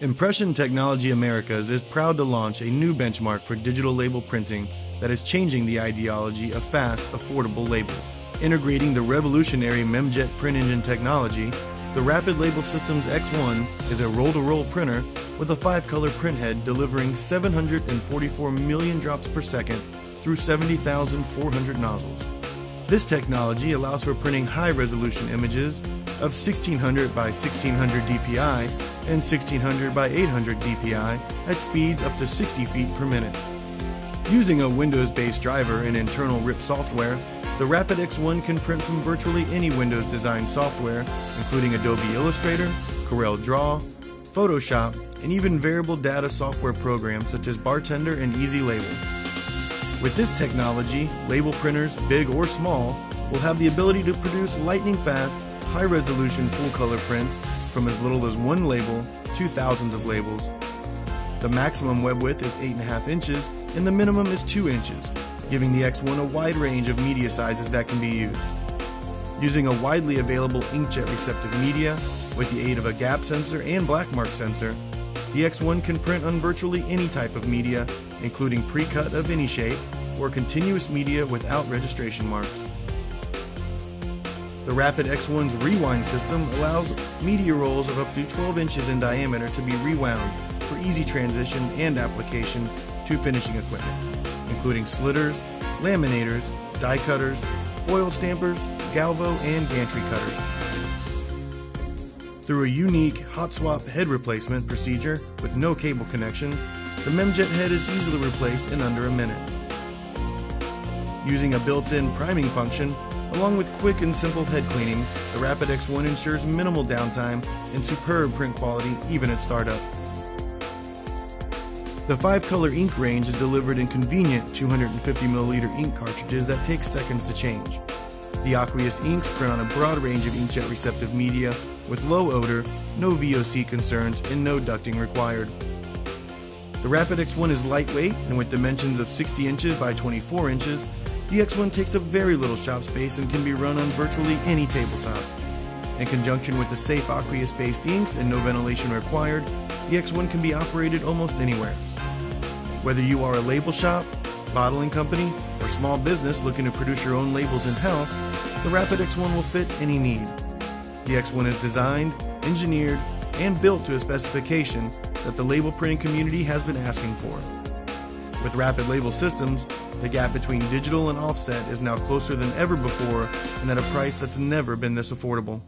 Impression Technology Americas is proud to launch a new benchmark for digital label printing that is changing the ideology of fast, affordable labels. Integrating the revolutionary Memjet print engine technology, the Rapid Label Systems X1 is a roll to roll printer with a five color print head delivering 744 million drops per second through 70,400 nozzles. This technology allows for printing high resolution images of 1600 by 1600 dpi and 1600 by 800 dpi at speeds up to 60 feet per minute. Using a Windows based driver and internal RIP software, the Rapid X1 can print from virtually any Windows design software, including Adobe Illustrator, Corel Draw, Photoshop, and even variable data software programs such as Bartender and Easy Label. With this technology, label printers, big or small, will have the ability to produce lightning fast, high resolution full color prints from as little as one label to thousands of labels. The maximum web width is 8.5 inches and the minimum is 2 inches, giving the X1 a wide range of media sizes that can be used. Using a widely available inkjet receptive media, with the aid of a gap sensor and black mark sensor, the X1 can print on virtually any type of media, including pre-cut of any shape or continuous media without registration marks. The Rapid X1's rewind system allows media rolls of up to 12 inches in diameter to be rewound for easy transition and application to finishing equipment, including slitters, laminators, die cutters, foil stampers, galvo, and gantry cutters. Through a unique hot swap head replacement procedure with no cable connections, the Memjet head is easily replaced in under a minute. Using a built-in priming function, along with quick and simple head cleanings, the Rapid X1 ensures minimal downtime and superb print quality even at startup. The five color ink range is delivered in convenient 250 milliliter ink cartridges that take seconds to change. The aqueous inks print on a broad range of inkjet receptive media with low odor, no VOC concerns, and no ducting required. The Rapid X1 is lightweight and with dimensions of 60 inches by 24 inches, the X1 takes up very little shop space and can be run on virtually any tabletop. In conjunction with the safe aqueous based inks and no ventilation required, the X1 can be operated almost anywhere. Whether you are a label shop, bottling company, or small business looking to produce your own labels in house, the Rapid X1 will fit any need. The X1 is designed, engineered, and built to a specification that the label printing community has been asking for. With Rapid Label Systems, the gap between digital and offset is now closer than ever before and at a price that's never been this affordable.